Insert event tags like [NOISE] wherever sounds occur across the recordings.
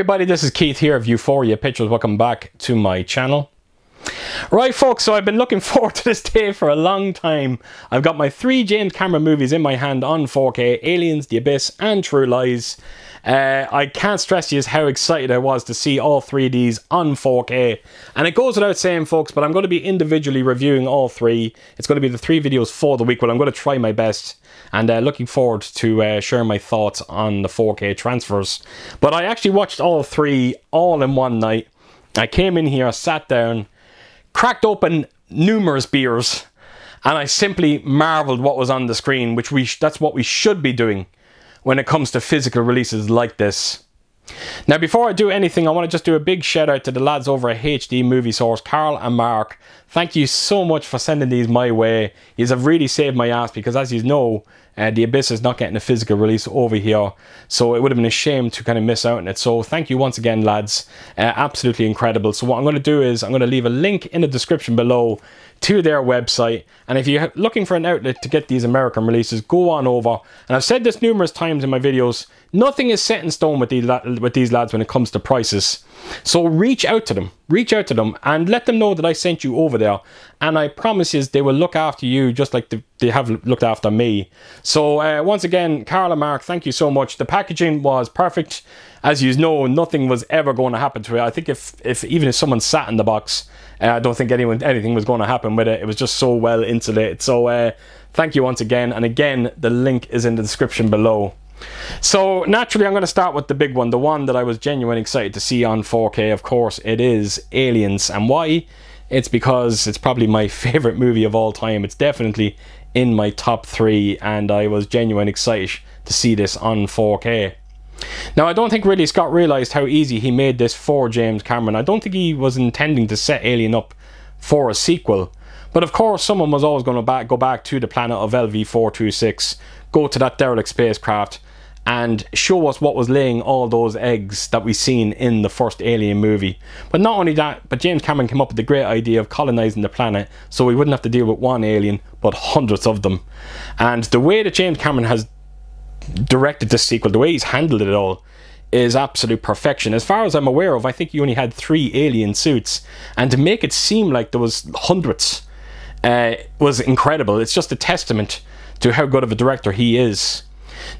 everybody, this is Keith here of Euphoria Pictures. Welcome back to my channel. Right folks, so I've been looking [LAUGHS] forward to this day for a long time. I've got my three James Cameron movies in my hand on 4K, Aliens, The Abyss and True Lies. Uh, I can't stress you how excited I was to see all three of these on 4K. And it goes without saying, folks, but I'm going to be individually reviewing all three. It's going to be the three videos for the week, but I'm going to try my best. And uh, looking forward to uh, sharing my thoughts on the 4K transfers. But I actually watched all three all in one night. I came in here, sat down, cracked open numerous beers, and I simply marveled what was on the screen, which we that's what we should be doing when it comes to physical releases like this. Now, before I do anything, I want to just do a big shout out to the lads over at HD Movie Source, Carl and Mark. Thank you so much for sending these my way. You have really saved my ass because, as you know, uh, The Abyss is not getting a physical release over here, so it would have been a shame to kind of miss out on it. So, thank you once again, lads. Uh, absolutely incredible. So, what I'm going to do is I'm going to leave a link in the description below to their website. And if you're looking for an outlet to get these American releases, go on over. And I've said this numerous times in my videos. Nothing is set in stone with these with these lads when it comes to prices. So reach out to them, reach out to them, and let them know that I sent you over there. And I promise you, they will look after you just like they have looked after me. So uh, once again, Carla Mark, thank you so much. The packaging was perfect. As you know, nothing was ever going to happen to it. I think if if even if someone sat in the box uh, I don't think anyone anything was going to happen with it. It was just so well insulated. So uh, thank you once again. And again, the link is in the description below. So naturally, I'm going to start with the big one, the one that I was genuinely excited to see on 4K. Of course, it is Aliens, and why? It's because it's probably my [LAUGHS] favorite movie of all time. It's definitely in my top three, and I was genuinely excited to see this on 4K. Now, I don't think Ridley Scott realised how easy he made this for James Cameron. I don't think he was intending to set Alien up for a sequel. But of course, someone was always going to back, go back to the planet of LV 426, go to that derelict spacecraft, and show us what was laying all those eggs that we seen in the first Alien movie. But not only that, but James Cameron came up with the great idea of colonizing the planet so we wouldn't have to deal with one alien, but hundreds of them. And the way that James Cameron has directed this sequel, the way he's handled it all, is absolute perfection. As far as I'm aware of, I think he only had three alien suits, and to make it seem like there was hundreds uh, was incredible. It's just a testament to how good of a director he is.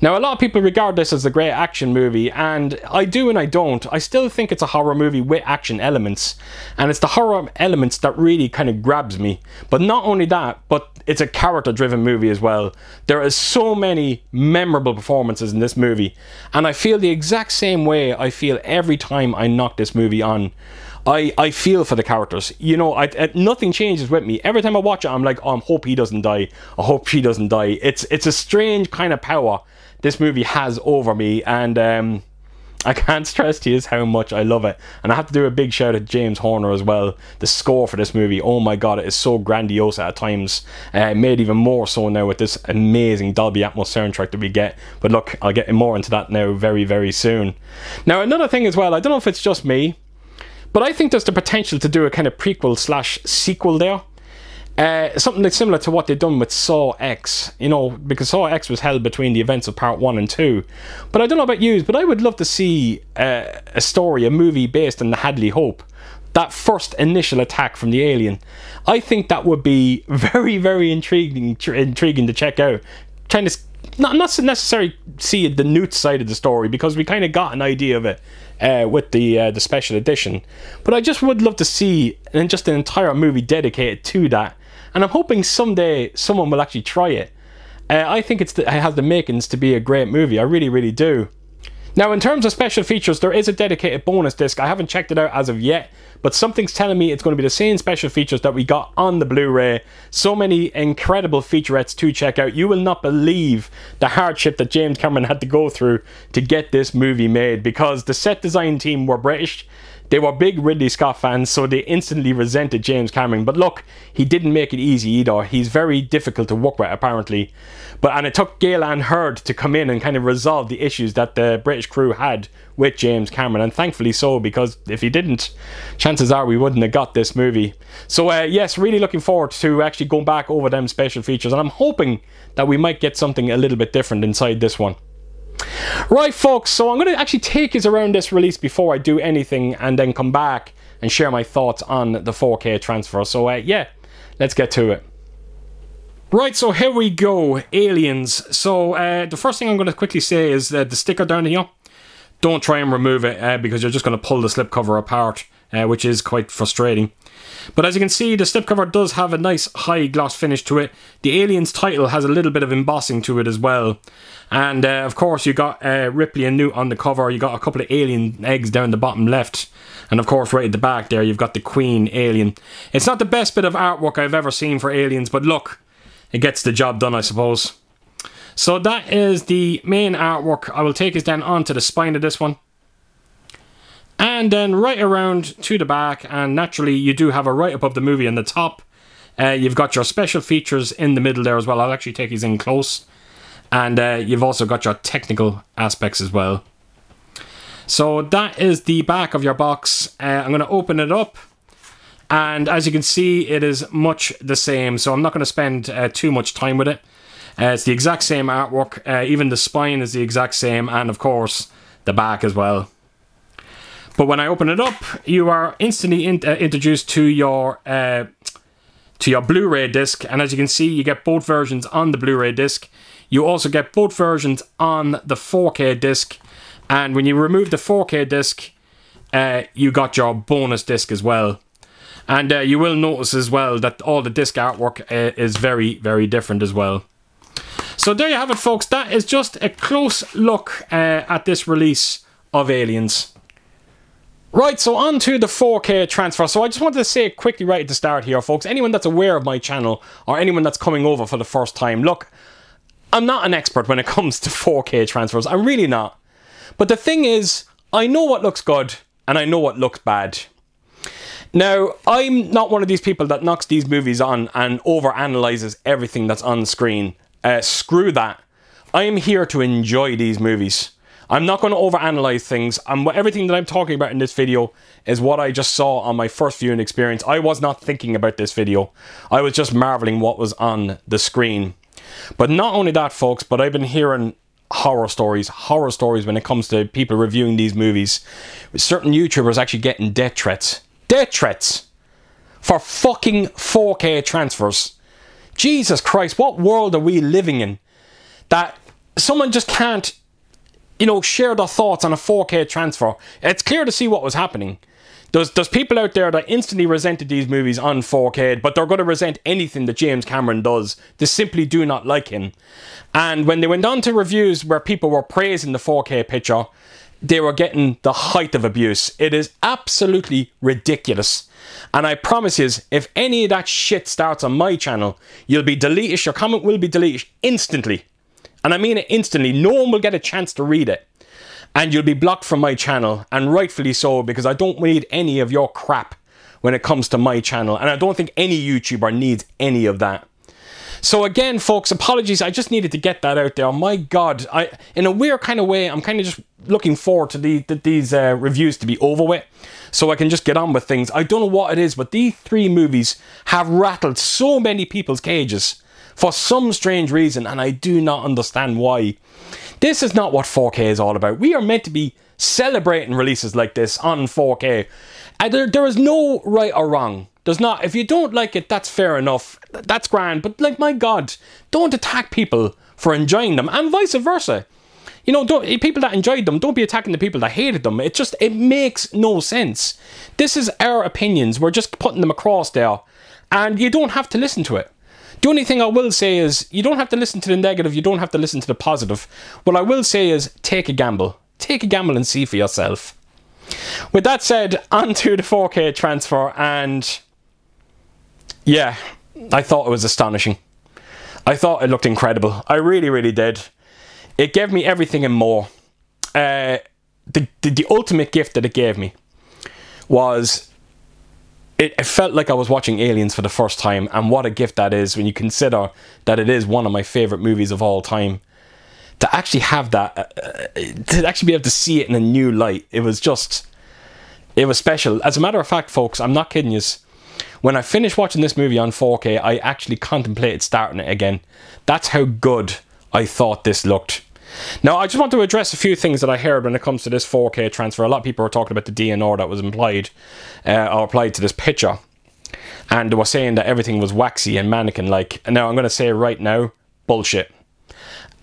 Now, a lot of people regard this as a great action movie, and I do and I don't. I still think it's a horror movie with action elements, and it's the horror elements that really kind of grabs me. But not only that, but it's a character driven movie as well. There are so many memorable performances in this movie, and I feel the exact same way I feel every time I knock this movie on. I, I feel for the characters. You know, I, I, nothing changes with me. Every time I watch it, I'm like, oh, I hope he doesn't die. I hope she doesn't die. It's it's a strange kind of power this movie has over me, and um, I [LAUGHS] can't stress to you how much I love it. And I have to do a big shout out to James Horner as well. The score for this movie, oh my god, it is so grandiose at times. Uh, made even more so now with this amazing Dolby Atmos soundtrack that we get. But look, I'll get more into that now very, very soon. Now, another thing as well, I don't know if it's just me, but I think there's the potential to do a kind of prequel slash sequel there. Uh, something that's similar to what they've done with Saw X, you know, because Saw X was held between the events of part one and two. But I don't know about you, but I would love to see uh, a story, a movie based on the Hadley Hope. That first initial attack from the alien. I think that would be [LAUGHS] very, very intriguing, tr- intriguing to check out. Trying to not not necessarily see the Newt side of the story because we kind of got an idea of it uh, with the uh, the special edition. But I just would love to see and just an entire movie dedicated to that and I'm hoping someday someone will actually try it. Uh, I think it's the, it has the makings to be a great movie. I really, really do. Now, in terms of special features, there is a dedicated bonus disc. I haven't checked it out as of yet, but something's telling me it's going to be the same special features that we got on the Blu-ray. So many incredible featurettes to check out. You will not believe the hardship that James Cameron had to go through to get this movie made because the set design team were British. They were big Ridley Scott fans, so they instantly resented James Cameron. But look, he didn't make it easy either. He's very difficult to work with, apparently. But and it took Gale Hurd to come in and kind of resolve the issues that the British crew had with James Cameron, and thankfully so, because if he didn't, chances are we wouldn't have got this movie. So uh, yes, really looking forward to actually going back over them special features, and I'm hoping that we might get something a little bit different inside this one. Right, folks, so I'm going to actually take us around this release before I do anything and then come back and share my thoughts on the 4K transfer. So, uh, yeah, let's get to it. Right, so here we go, Aliens. So, uh, the first thing I'm going to quickly say is that the sticker down here, don't try and remove it uh, because you're just going to pull the slipcover apart, uh, which is quite frustrating. But as you can see, the slipcover does have a nice high gloss finish to it. The Aliens title has a little bit of embossing to it as well. And uh, of course, you got uh, Ripley and Newt on the cover. You got a couple of alien eggs down the bottom left. And of course, right at the back there, you've got the Queen alien. It's not the best bit of artwork I've ever seen for aliens, but look, it gets the job done, I suppose. So that is the main artwork. I will take us then onto the spine of this one. And then right around to the back, and naturally you do have a right above the movie in the top. Uh, you've got your special features in the middle there as well. I'll actually take these in close. And uh, you've also got your technical aspects as well. So that is the back of your box. Uh, I'm going to open it up. And as you can see, it is much the same. So I'm not going to spend uh, too much time with it. Uh, it's the exact same artwork. Uh, even the spine is the exact same. And of course, the back as well. But when I open it up, you are instantly in, uh, introduced to your uh, to your Blu-ray disc, and as you can see, you get both versions on the Blu-ray disc. You also get both versions on the 4K disc, and when you remove the 4K disc, uh, you got your bonus disc as well. And uh, you will notice as well that all the disc artwork uh, is very, very different as well. So there you have it, folks. That is just a close look uh, at this release of Aliens. Right, so on to the 4K transfer. So I just wanted to say quickly right at the start here, folks, anyone that's aware of my channel or anyone that's coming over for the first time, look, I'm not an expert when it [LAUGHS] comes to 4K transfers. I'm really not. But the thing is, I know what looks good and I know what looks bad. Now, I'm not one of these people that knocks these movies on and over analyzes everything that's on screen. Uh, screw that. I am here to enjoy these movies. I'm not going to overanalyze things. And everything that I'm talking about in this video is what I just saw on my first viewing experience. I was not thinking about this video. I was just marveling what was on the screen. But not only that, folks, but I've been hearing horror stories, horror stories when it comes to people reviewing these movies. Certain YouTubers actually getting death threats. Death threats! For fucking 4K transfers. Jesus Christ, what world are we living in? That someone just can't you know, share their thoughts on a 4K transfer. It's clear to see what was happening. There's, there's people out there that instantly resented these movies on 4K, but they're going to resent anything that James Cameron does. They simply do not like him. And when they went on to reviews where people were praising the 4K picture, they were getting the height of abuse. It is absolutely ridiculous. And I promise you, if any of that shit starts on my channel, you'll be deleted, your comment will be deleted instantly. And I mean it instantly. No one will get a chance to read it. And you'll be blocked from my channel, and rightfully so, because I don't need any of your crap when it comes to my channel. And I don't think any YouTuber needs any of that. So again, folks, apologies. I just needed to get that out there. My God, I in a weird kind of way, I'm kind of just looking forward to the, the these uh, reviews to be over with, so I can just get on with things. I don't know what it is, but these three movies have rattled so many people's cages for some strange reason, and I do not understand why. This is not what 4K is all about. We are meant to be celebrating releases like this on 4K. And uh, there, there is no right or wrong. There's not. If you don't like it, that's fair enough. That's grand. But like, my God, don't attack people for enjoying them, and vice versa. You know, don't, eh, people that enjoyed them, don't be attacking the people that hated them. It just it makes no sense. This is our opinions. We're just putting them across there, and you don't have to listen to it. The only thing I will say is you don't have to listen to the negative, you don't have to listen to the positive. What I will say is take a gamble. Take a gamble and see for yourself. With that said, onto the 4K transfer, and yeah, I thought it was astonishing. I thought it looked incredible. I really, really did. It gave me everything and more. Uh, the, the, the ultimate gift that it gave me was it, it, felt like I was watching Aliens for the first time, and what a gift that is when you consider that it is one of my favorite movies of all time. To actually have that, uh, uh, to actually be able to see it in a new light, it was just, it was special. As a matter of fact, folks, I'm not kidding you. When I finished watching this movie on 4K, I actually contemplated starting it again. That's how good I thought this looked. Now, I just want to address a few things that I heard when it comes to this 4K transfer. A lot of people were talking about the DNR that was implied uh, or applied to this picture. And they were saying that everything was waxy and mannequin like. Now, I'm going to say right now, bullshit.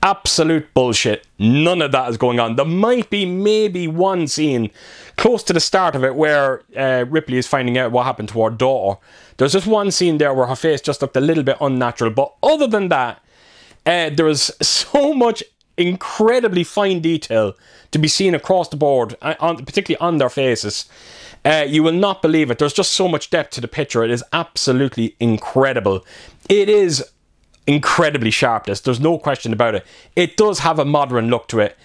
Absolute bullshit. None of that is going on. There might be maybe one scene close to the start of it where uh, Ripley is finding out what happened to her daughter. There's just one scene there where her face just looked a little bit unnatural. But other than that, uh, there is [LAUGHS] so much incredibly fine detail to be seen across the board, uh, on, particularly on their faces. Uh, you will not believe it. There's just so much depth to the picture. It is absolutely incredible. It is incredibly sharp, this. There's no question about it. It does have a modern look to it.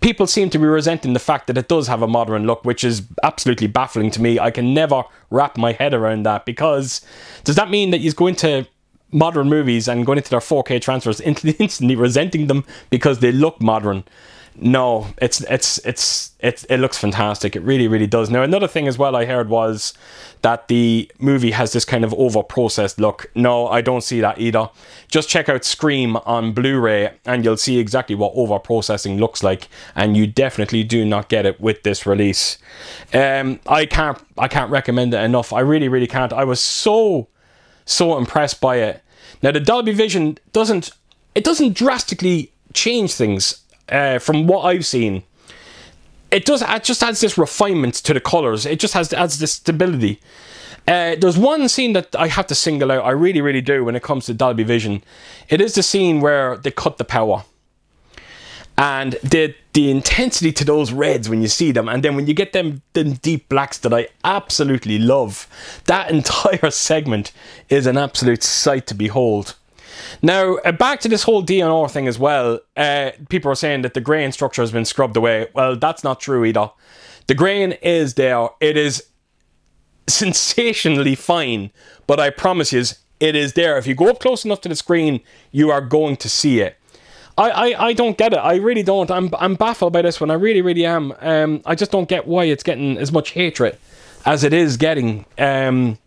People seem to be resenting the fact that it does have a modern look, which is absolutely baffling to me. I can never wrap my head around that because does that mean that he's going to modern movies and going into their 4K transfers [LAUGHS] instantly resenting them because they look modern. No, it's it's it's it, it looks fantastic. It really really does. Now another thing as well I heard was that the movie has this kind of over processed look. No, I don't see that either. Just check out Scream on Blu-ray and you'll see exactly what over processing looks like and you definitely do not get it with this release. Um I can't I can't recommend it enough. I really really can't. I was so so impressed by it. Now the Dolby Vision doesn't it doesn't drastically change things uh, from what I've seen. It does it just adds this refinement to the colors. It just has adds this stability. Uh, there's one scene that I have to single out. I really, really do when it comes to Dolby Vision. It is the scene where they cut the power and the the intensity to those reds when you see them and then when you get them them deep blacks that I absolutely love that [LAUGHS] entire segment is an absolute sight to behold. Now uh, back to this whole DNR thing as well uh, people are saying that the grain structure has been scrubbed away. Well that's not true either. The grain is there. It is sensationally fine but I promise you it is there. If you go up close enough to the screen you are going to see it I, I, I don't get it. I really don't. I'm I'm baffled by this one. I really really am. Um, I just don't get why it's getting as much hatred as it is getting. Um,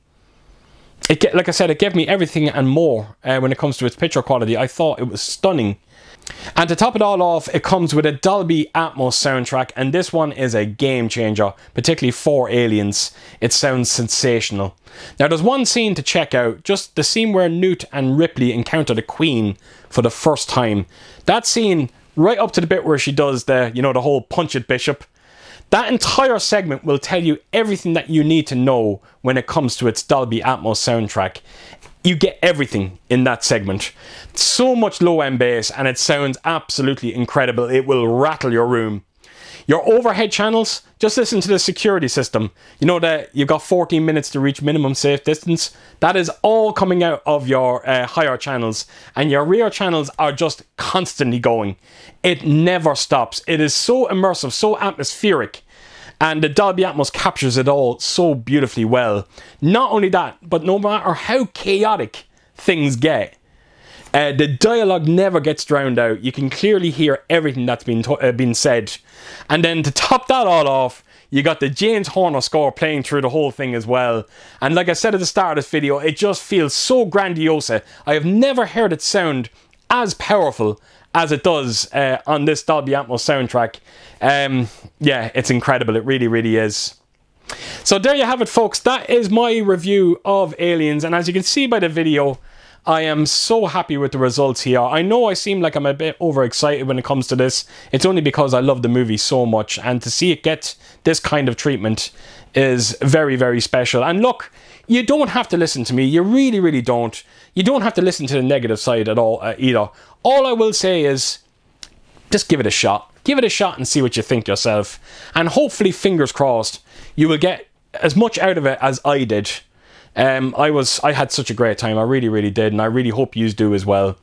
it get, like I said, it gave me everything and more uh, when it comes to its picture quality. I thought it was stunning. And to top it all off, it comes with a Dolby Atmos soundtrack, and this one is a game changer, particularly for Aliens. It sounds sensational. Now, there's one scene to check out, just the scene where Newt and Ripley encounter the Queen for the first time. That scene, right up to the bit where she does the, you know, the whole punch it, Bishop. That entire segment will tell you everything that you need to know when it comes to its Dolby Atmos soundtrack you get everything in that segment. So much low end bass, and it sounds absolutely incredible. It will rattle your room. Your overhead channels, just listen to the security system. You know that you've got 14 minutes to reach minimum safe distance. That is all coming out of your uh, higher channels, and your rear channels are just constantly going. It never stops. It is so immersive, so atmospheric and the Dolby Atmos captures it all so beautifully well. Not only that, but no matter how chaotic things get, uh, the dialogue never gets drowned out. You can clearly hear everything that's been uh, been said, and then to top that all off, you got the James Horner score playing through the whole thing as well. And like I said at the start of this video, it just feels so grandiose. I have never heard it sound as powerful as it does uh, on this Dolby Atmos soundtrack. Um, yeah, it's incredible. It really, really is. So there you have it, folks. That is my review of Aliens. And as you can see by the video, I am so happy with the results here. I know I seem like I'm a bit overexcited when it comes to this. It's only because I love the movie so much. And to see it get this kind of treatment is very, very special. And look, you don't have to listen to me. You really, really don't. You don't have to listen to the negative side at all uh, either. All I will say is just give it a shot. Give it a shot and see what you think yourself. And hopefully, fingers crossed, you will get as much out of it as I did. Um, I was, I had such a great time. I really, really did, and I really hope you do as well.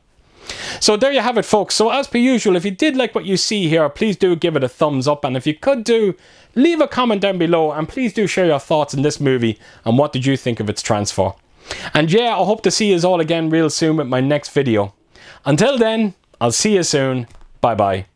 So there you have it, folks. So as per usual, if you did like what you see here, please do give it a thumbs up, and if you could do, leave a comment down below, and please do share your thoughts in this movie and what did you think of its transfer. And yeah, I hope to see you all again real soon with my next video. Until then, I'll see you soon. Bye bye.